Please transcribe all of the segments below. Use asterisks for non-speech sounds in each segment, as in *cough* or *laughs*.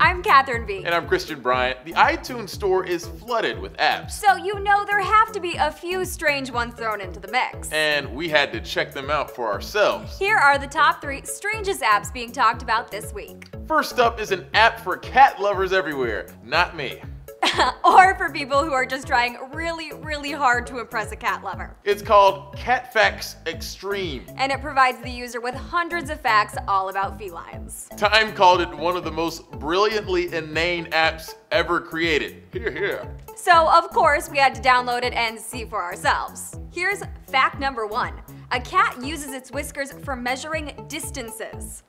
I'm Katherine Biek And I'm Christian Bryant. The iTunes store is flooded with apps. So you know there have to be a few strange ones thrown into the mix. And we had to check them out for ourselves. Here are the top three strangest apps being talked about this week. First up is an app for cat lovers everywhere. Not me. *laughs* or for people who are just trying really, really hard to impress a cat lover. It's called Cat Facts Extreme. And it provides the user with hundreds of facts all about felines. Time called it one of the most brilliantly inane apps ever created. Here, here. So, of course, we had to download it and see for ourselves. Here's fact number one a cat uses its whiskers for measuring distances.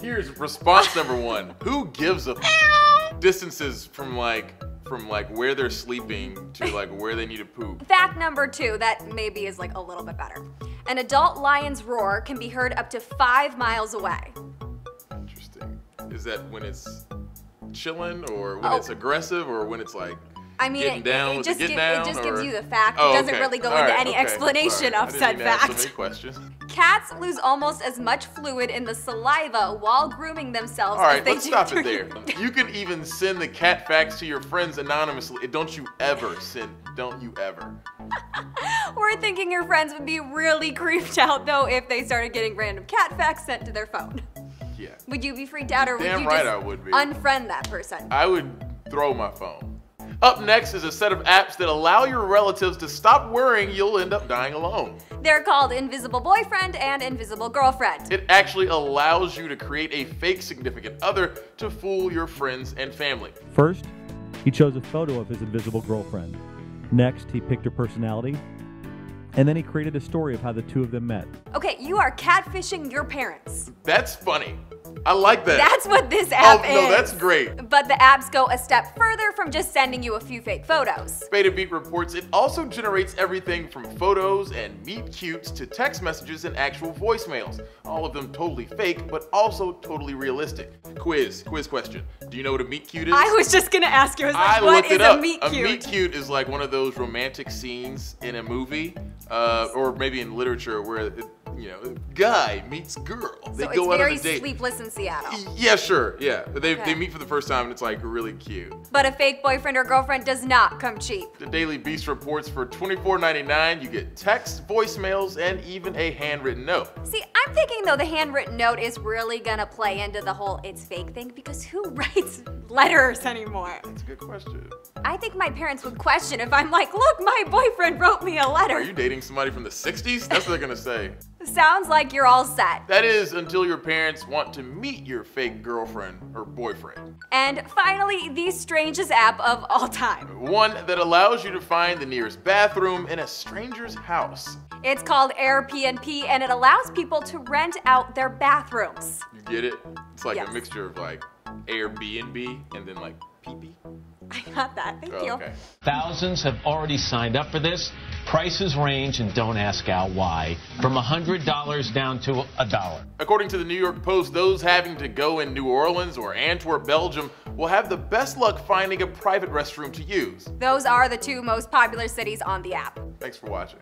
Here's response number one. Who gives a *laughs* distances from like from like where they're sleeping to *laughs* like where they need to poop? Fact number two, that maybe is like a little bit better. An adult lion's roar can be heard up to five miles away. Interesting. Is that when it's chilling or when Oh. it's aggressive or when it's like I mean, it, it with just give, it just or- gives you the fact. Oh, it doesn't okay. really go All into right, any okay. explanation Sorry. of said mean to ask so fact. questions. Cats lose almost as much fluid in the saliva while grooming themselves All as they let's stop it there. You *laughs* can even send the cat facts to your friends anonymously. Don't you ever send, don't you ever. *laughs* We're thinking your friends would be really creeped out though if they started getting random cat facts sent to their phone. Yeah. Would you be freaked out or would you right just I would be. unfriend that person? I would throw my phone. Up next is a set of apps that allow your relatives to stop worrying you'll end up dying alone. They're called Invisible Boyfriend and Invisible Girlfriend. It actually allows you to create a fake significant other to fool your friends and family. First, he chose a photo of his invisible girlfriend. Next, he picked her personality. And then he created a story of how the two of them met. Okay, you are catfishing your parents. That's funny. I like that. That's what this app is. oh, no, that's great. But the apps go a step further from just sending you a few fake photos. BetaBeat reports it also generates everything from photos and meet cutes to text messages and actual voicemails. All of them totally fake, but also totally realistic. Quiz, quiz question. Do you know what a meet cute is? I was just gonna ask you, I like, I what looked is it up. a meet cute? A meet cute is like one of those romantic scenes in a movie, uh, or maybe in literature where it, you know, guy meets girl. They so go it's out very on a date. sleepless in Seattle. Yeah, sure. Yeah, they, Okay. they meet for the first time and it's like really cute. But a fake boyfriend or girlfriend does not come cheap. The Daily Beast reports for $24.99 you get text, voicemails, and even a handwritten note. See, I'm thinking though the handwritten note is really gonna play into the whole it's fake thing because who *laughs* writes letters anymore? That's a good question. I think my parents would question if I'm like, look, my boyfriend wrote me a letter. Are you dating somebody from the 60s? That's what they're gonna say. Sounds like you're all set. That is until your parents want to meet your fake girlfriend or boyfriend. And finally, the strangest app of all time. One that allows you to find the nearest bathroom in a stranger's house. It's called Airpnp and it allows people to rent out their bathrooms. You get it? It's like Yes. a mixture of like Airbnb and then like pee I got that. Thank Oh, you. okay. Thousands have already signed up for this. Prices range, and don't ask Al why, from $100 down to a dollar. According to the New York Post, those having to go in New Orleans or Antwerp, Belgium will have the best luck finding a private restroom to use. Those are the two most popular cities on the app. Thanks for watching.